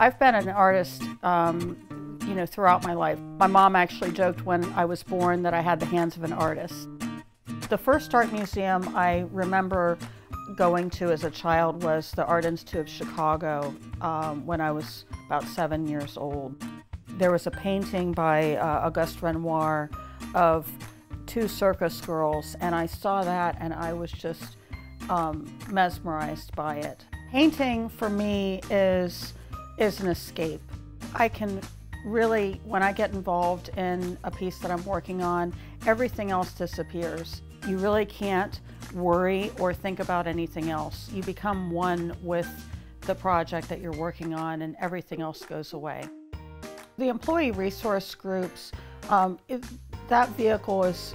I've been an artist, um, you know, throughout my life. My mom actually joked when I was born that I had the hands of an artist. The first art museum I remember going to as a child was the Art Institute of Chicago um, when I was about seven years old. There was a painting by uh, Auguste Renoir of two circus girls, and I saw that and I was just um, mesmerized by it. Painting for me is, is an escape. I can really, when I get involved in a piece that I'm working on, everything else disappears. You really can't worry or think about anything else. You become one with the project that you're working on and everything else goes away. The employee resource groups, um, it, that vehicle is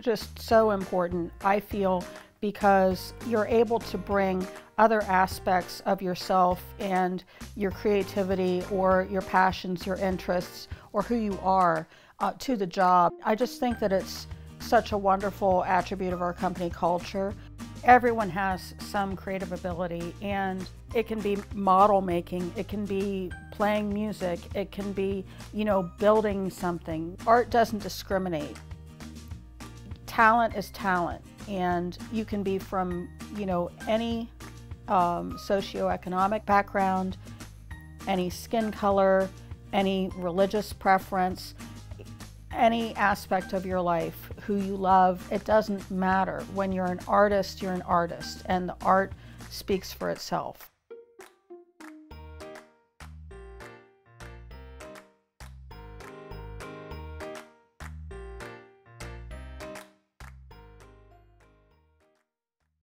just so important, I feel, because you're able to bring other aspects of yourself and your creativity or your passions, your interests, or who you are uh, to the job. I just think that it's such a wonderful attribute of our company culture. Everyone has some creative ability and it can be model making, it can be playing music, it can be, you know, building something. Art doesn't discriminate. Talent is talent and you can be from, you know, any um, socioeconomic background, any skin color, any religious preference any aspect of your life, who you love, it doesn't matter. When you're an artist, you're an artist, and the art speaks for itself.